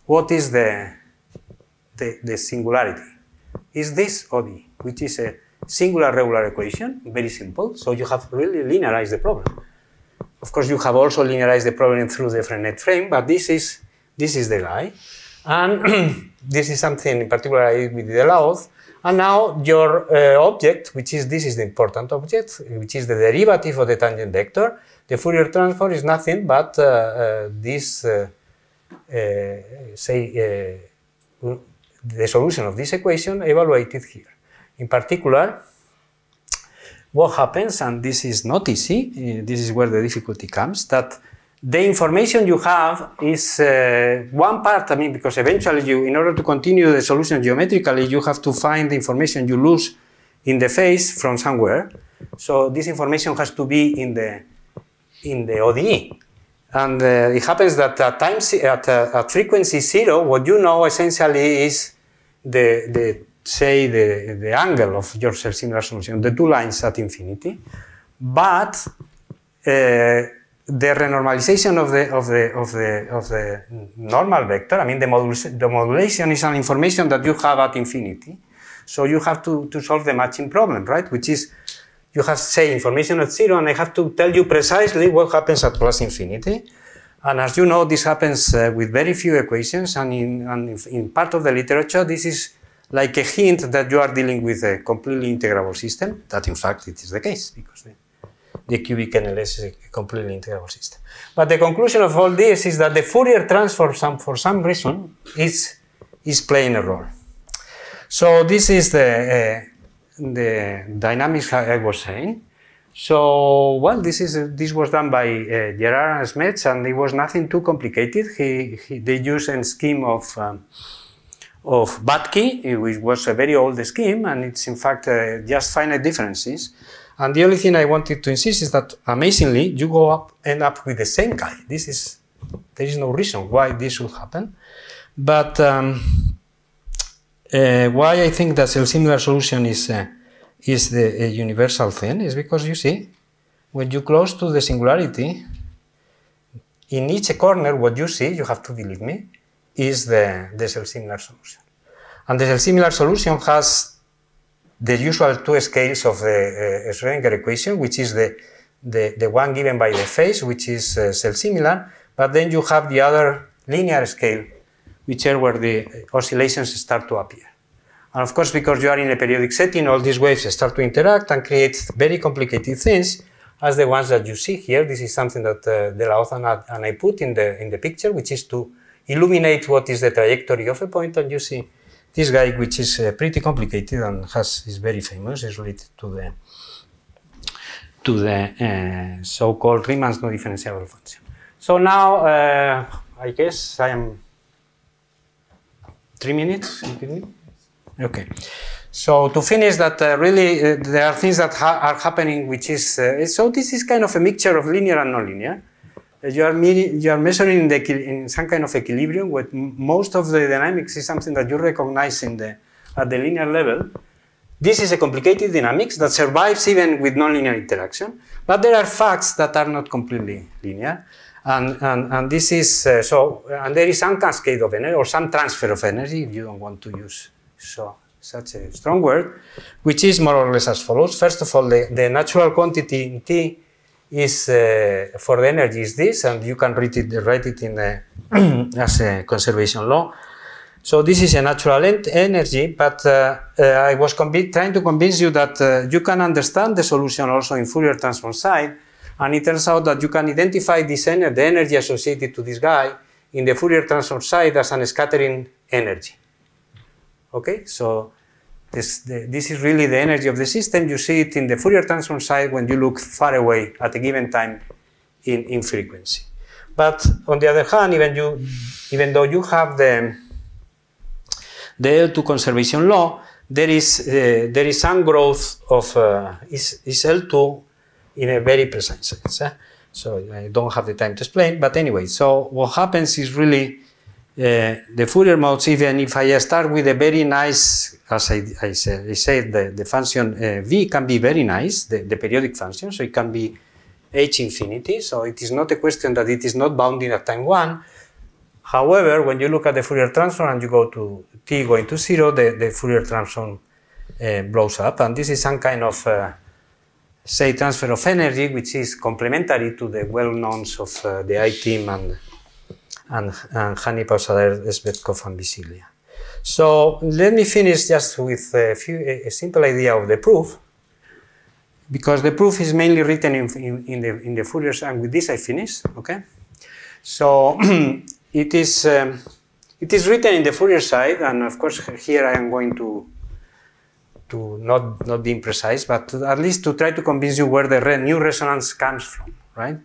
[SPEAKER 1] what is the, the, the singularity. Is this ODE, which is a singular regular equation, very simple, so you have really linearized the problem. Of course, you have also linearized the problem through the Frenet frame, but this is this is the guy. And this is something in particular with the Laoth. And now your uh, object, which is this is the important object, which is the derivative of the tangent vector. The Fourier transform is nothing but uh, uh, this, uh, uh, say, uh, the solution of this equation evaluated here. In particular, what happens, and this is not easy, this is where the difficulty comes, that the information you have is uh, one part, I mean, because eventually you, in order to continue the solution geometrically, you have to find the information you lose in the phase from somewhere. So this information has to be in the, in the ODE. And uh, it happens that at, time, at, uh, at frequency zero, what you know essentially is the, the say, the, the angle of your self-similar solution, the two lines at infinity. But uh, the renormalization of the, of the, of the, of the normal vector, I mean, the, modul the modulation is an information that you have at infinity. So you have to, to solve the matching problem, right? Which is, you have, say, information at zero, and I have to tell you precisely what happens at plus infinity. And as you know, this happens uh, with very few equations, and in, and in part of the literature, this is like a hint that you are dealing with a completely integrable system, that in fact it is the case, because the, the cubic NLS is a completely integrable system. But the conclusion of all this is that the Fourier transform, some, for some reason, is, is playing a role. So this is the, uh, the dynamics I was saying. So, well, this, is, this was done by uh, Gerard and Smets, and it was nothing too complicated. He, he, they used a scheme of, um, of Buttke, which was a very old scheme, and it's in fact uh, just finite differences. And the only thing I wanted to insist is that amazingly, you go up, end up with the same guy. This is, there is no reason why this should happen. But um, uh, why I think that a similar solution is, uh, is the universal thing is because you see, when you close to the singularity, in each corner, what you see, you have to believe me, is the, the similar solution. And the similar solution has the usual two scales of the uh, Schrodinger equation, which is the, the, the, one given by the phase, which is uh, self-similar, but then you have the other linear scale, which are where the oscillations start to appear. And of course, because you are in a periodic setting, all these waves start to interact and create very complicated things, as the ones that you see here. This is something that uh, De La Hoz and I put in the, in the picture, which is to illuminate what is the trajectory of a point, and you see this guy, which is uh, pretty complicated and has is very famous, is related to the to the uh, so-called Riemann's no differentiable function. So now, uh, I guess I am three minutes. Okay. So to finish that, uh, really, uh, there are things that ha are happening, which is uh, so this is kind of a mixture of linear and nonlinear you are, you are measuring the, in some kind of equilibrium where most of the dynamics is something that you recognize in the, at the linear level. This is a complicated dynamics that survives even with nonlinear interaction, but there are facts that are not completely linear. And, and, and this is, uh, so, and there is some cascade of energy or some transfer of energy, if you don't want to use so such a strong word, which is more or less as follows. First of all, the, the natural quantity in T is uh, for the energy is this, and you can write it, write it in the, as a conservation law. So this is a natural energy, but uh, uh, I was trying to convince you that uh, you can understand the solution also in Fourier transform side, and it turns out that you can identify this energy, the energy associated to this guy in the Fourier transform side as an scattering energy. Okay, so this, the, this is really the energy of the system. You see it in the Fourier transform side when you look far away at a given time in, in frequency. But on the other hand, even, you, even though you have the, the L2 conservation law, there is, uh, there is some growth of uh, is, is L2 in a very precise sense. Eh? So I don't have the time to explain, but anyway, so what happens is really the Fourier modes, even if I start with a very nice, as I, I said, I said the, the function uh, v can be very nice, the, the periodic function, so it can be h infinity, so it is not a question that it is not bounding at time 1. However, when you look at the Fourier transform and you go to t going to 0, the, the Fourier transform uh, blows up, and this is some kind of, uh, say, transfer of energy, which is complementary to the well-knowns of uh, the I-team and and, and Hani Pausader, Tzvetkov, and Visciglia. So let me finish just with a, few, a simple idea of the proof, because the proof is mainly written in, in, in the, in the Fourier, and with this I finish, okay? So it is, um, it is written in the Fourier side, and of course here I am going to, to not, not being precise, but at least to try to convince you where the re new resonance comes from, right?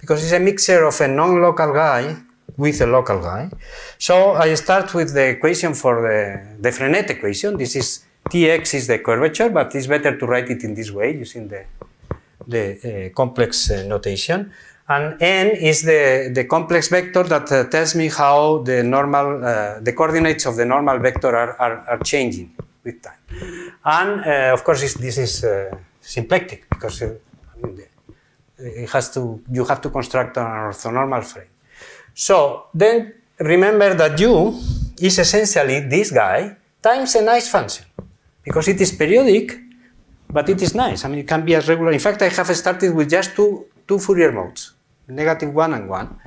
[SPEAKER 1] Because it's a mixture of a non-local guy with a local guy. So I start with the equation for the, the Frenet equation. This is Tx is the curvature, but it's better to write it in this way using the, the uh, complex uh, notation. And n is the, the complex vector that uh, tells me how the normal, uh, the coordinates of the normal vector are, are, are changing with time. And uh, of course, this is uh, symplectic because I mean, it has to, you have to construct an orthonormal frame. So then remember that u is essentially this guy times a nice function because it is periodic, but it is nice. I mean, it can be as regular. In fact, I have started with just two, two Fourier modes, negative one and one.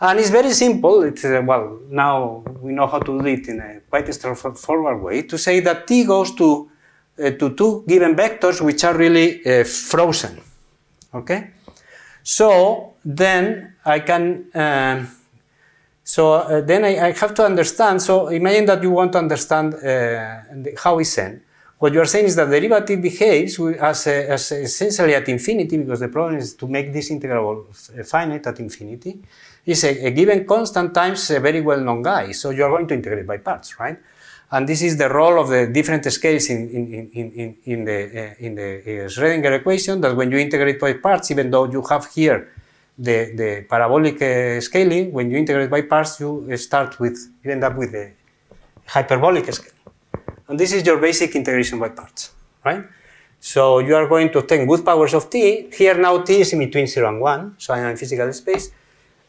[SPEAKER 1] And it's very simple. It's, uh, well, now we know how to do it in a quite straightforward way to say that t goes to, uh, to two given vectors which are really uh, frozen. Okay? So then I can, um, so uh, then I, I, have to understand, so imagine that you want to understand uh, how is n. What you are saying is that the derivative behaves as, a, as essentially at infinity, because the problem is to make this integral finite at infinity, is a, a given constant times a very well-known guy. So you are going to integrate by parts, right? And this is the role of the different scales in, in, in, in, the, uh, in the uh, Schrodinger equation that when you integrate by parts, even though you have here the, the parabolic uh, scaling, when you integrate by parts, you start with, you end up with the hyperbolic scale. And this is your basic integration by parts, right? So you are going to obtain good powers of t. Here now t is in between 0 and 1, so I am in physical space.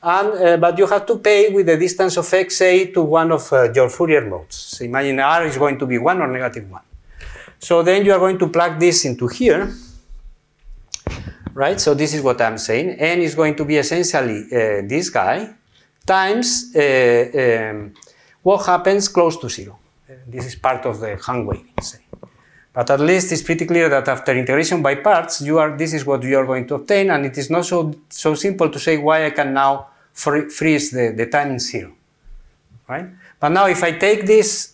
[SPEAKER 1] And, uh, but you have to pay with the distance of x, say, to one of uh, your Fourier modes. So imagine r is going to be 1 or negative 1. So then you are going to plug this into here, right? So this is what I'm saying. n is going to be essentially uh, this guy times uh, um, what happens close to 0. this is part of the hand waving, say. But at least it's pretty clear that after integration by parts, you are, this is what you are going to obtain, and it is not so, so simple to say why I can now free, freeze the, the time in zero, right? But now if I take this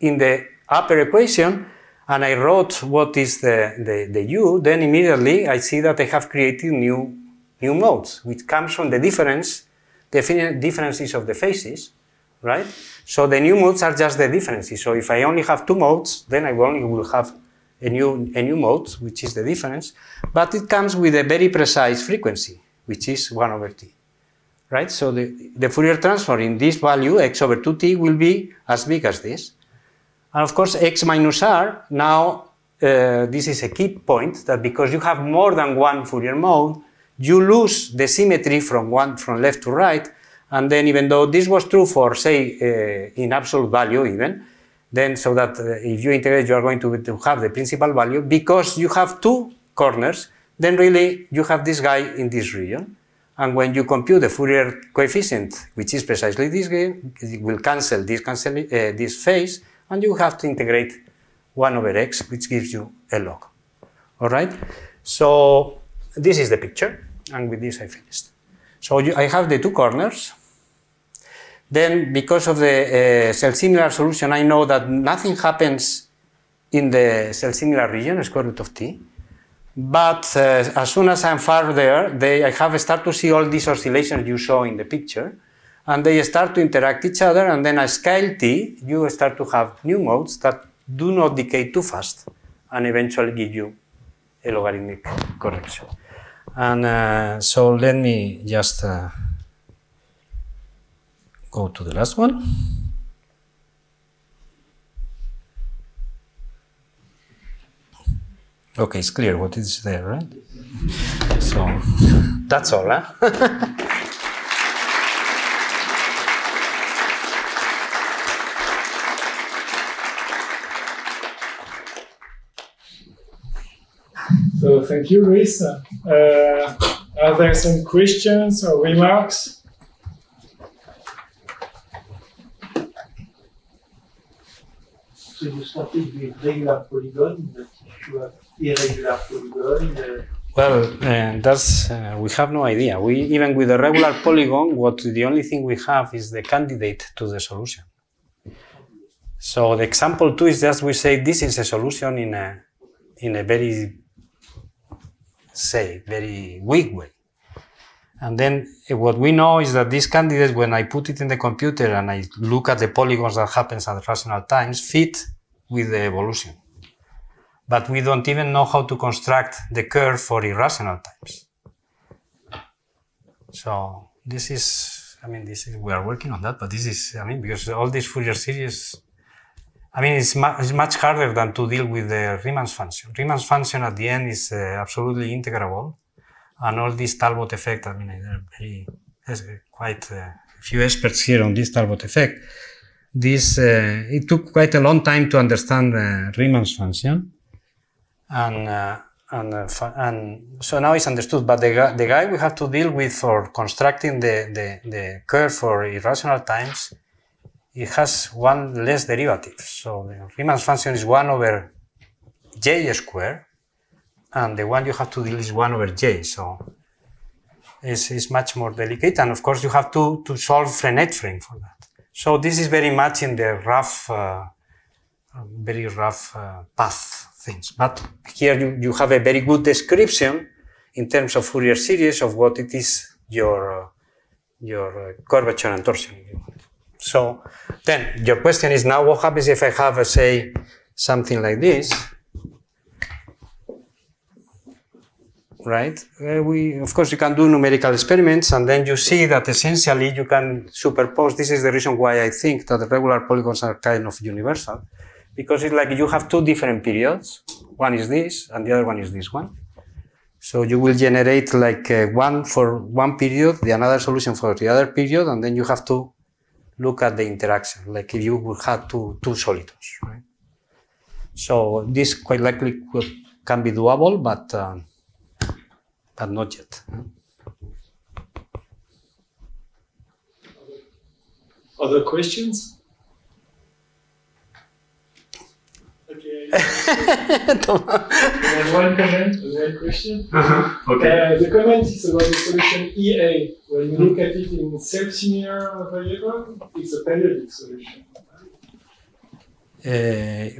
[SPEAKER 1] in the upper equation, and I wrote what is the, the, the u, then immediately I see that I have created new, new modes, which comes from the difference, the differences of the phases, right? So the new modes are just the differences. So if I only have two modes, then I only will have a new, a new mode, which is the difference, but it comes with a very precise frequency, which is 1 over t, right? So the, the Fourier transform in this value, x over 2t, will be as big as this. And of course, x minus r, now uh, this is a key point, that because you have more than one Fourier mode, you lose the symmetry from one from left to right, and then even though this was true for, say, uh, in absolute value even, then so that uh, if you integrate, you are going to, to have the principal value, because you have two corners, then really you have this guy in this region. And when you compute the Fourier coefficient, which is precisely this guy, it will cancel this, cancel, uh, this phase, and you have to integrate 1 over x, which gives you a log. All right? So this is the picture, and with this I finished. So you, I have the two corners, then because of the uh, self-similar solution, I know that nothing happens in the self-similar region, square root of t. But uh, as soon as I'm far there, they, I have start to see all these oscillations you saw in the picture, and they start to interact each other, and then at scale t, you start to have new modes that do not decay too fast, and eventually give you a logarithmic correction. And uh, so let me just uh, go to the last one. Okay, it's clear what is there, right? So that's all, huh?
[SPEAKER 2] So thank you, Luis. Uh, are there some questions or remarks?
[SPEAKER 3] So you started with regular polygon, but if you have uh,
[SPEAKER 1] Well, uh, that's uh, we have no idea. We even with a regular polygon, what the only thing we have is the candidate to the solution. So the example two is just we say this is a solution in a in a very say very weak way. And then uh, what we know is that this candidate, when I put it in the computer and I look at the polygons that happens at rational times, fit with the evolution but we don't even know how to construct the curve for irrational times. So this is, I mean, this is, we are working on that, but this is, I mean, because all these Fourier series, I mean, it's, mu- it's much harder than to deal with the Riemann's function. Riemann's function at the end is uh, absolutely integrable, and all this Talbot effect, I mean, there are very, there's quite uh, a few experts here on this Talbot effect. This, uh, it took quite a long time to understand uh, Riemann's function and uh, and uh, and so now it's understood. But the the guy we have to deal with for constructing the, the, the curve for irrational times, it has one less derivative. So the Riemann's function is one over j square, and the one you have to deal is one over j. So it's, it's much more delicate, and of course you have to to solve Frenet frame for that. So this is very much in the rough, uh, very rough uh, path things. But here you, you have a very good description in terms of Fourier series of what it is your uh, your uh, curvature and torsion. So then your question is now what happens if I have a say something like this? Right? Uh, we of course you can do numerical experiments and then you see that essentially you can superpose. This is the reason why I think that the regular polygons are kind of universal because it's like you have two different periods. One is this, and the other one is this one. So you will generate like uh, one for one period, the another solution for the other period, and then you have to look at the interaction, like if you would have two two solitons, right? So this quite likely could, can be doable, but um, but not yet.
[SPEAKER 2] Other questions? There's one comment and one question. Uh, the comment is about the solution EA. When you look at it in self-similar variable, it's a periodic solution.
[SPEAKER 1] Uh,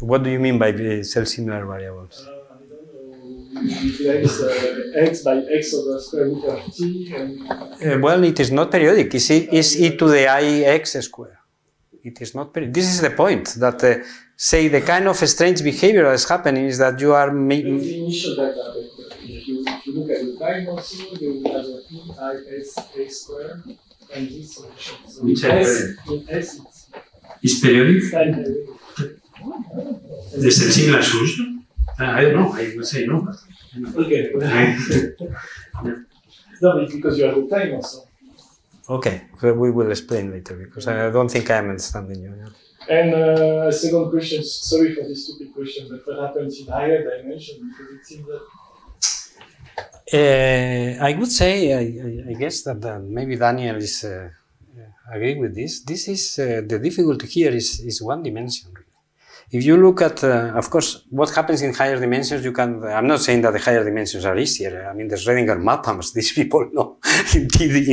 [SPEAKER 1] what do you mean by the self-similar variables?
[SPEAKER 2] Uh, I don't know. You replace uh, x by x over square root of t and
[SPEAKER 1] Uh, well, it is not periodic. It's e, it's e to the i x square. It is not periodic. This is the point that, uh, say, the kind of strange behavior that is happening is that you are making.
[SPEAKER 2] the initial data. But if you, if you look at the time also, they will have a EIS x square and this solution. So
[SPEAKER 4] Which
[SPEAKER 2] in
[SPEAKER 4] are
[SPEAKER 2] S, in S
[SPEAKER 4] Is periodic
[SPEAKER 2] time periodic.
[SPEAKER 4] the similar solution? Uh, I don't know. I would say no. But
[SPEAKER 2] Okay. no, it's because you have the time also.
[SPEAKER 1] Okay, so we will explain later because I don't think I am understanding you. yeah.
[SPEAKER 2] And uh, a second question, sorry for this stupid question, but what happens in higher dimension? Because it seems that
[SPEAKER 1] Uh, I would say, I, I, guess that uh, maybe Daniel is uh, uh, agree with this. This is uh, the difficulty here is, is one dimension. If you look at, uh, of course, what happens in higher dimensions, you can. I'm not saying that the higher dimensions are easier. I mean, the Schrödinger mappams. These people know in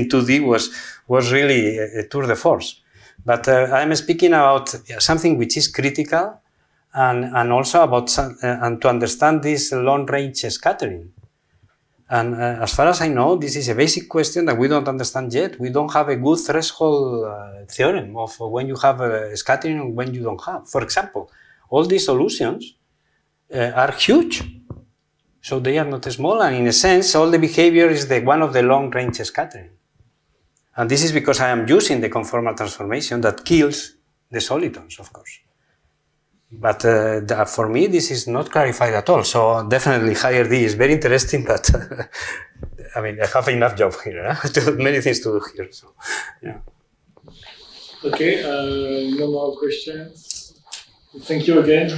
[SPEAKER 1] 2D was was really a, a tour de force. But uh, I'm speaking about something which is critical, and and also about some, uh, and to understand this long range scattering. And uh, as far as I know, this is a basic question that we don't understand yet. We don't have a good threshold uh, theorem of when you have a scattering and when you don't have. For example, all these solutions uh, are huge. So they are not small, and in a sense, all the behavior is the one of the long range scattering. And this is because I am using the conformal transformation that kills the solitons, of course. But uh, the, for me, this is not clarified at all. So definitely higher D is very interesting, but I mean, I have enough job here. Huh? Many things to do here. So, yeah.
[SPEAKER 2] Okay, uh, no more questions. Thank you again.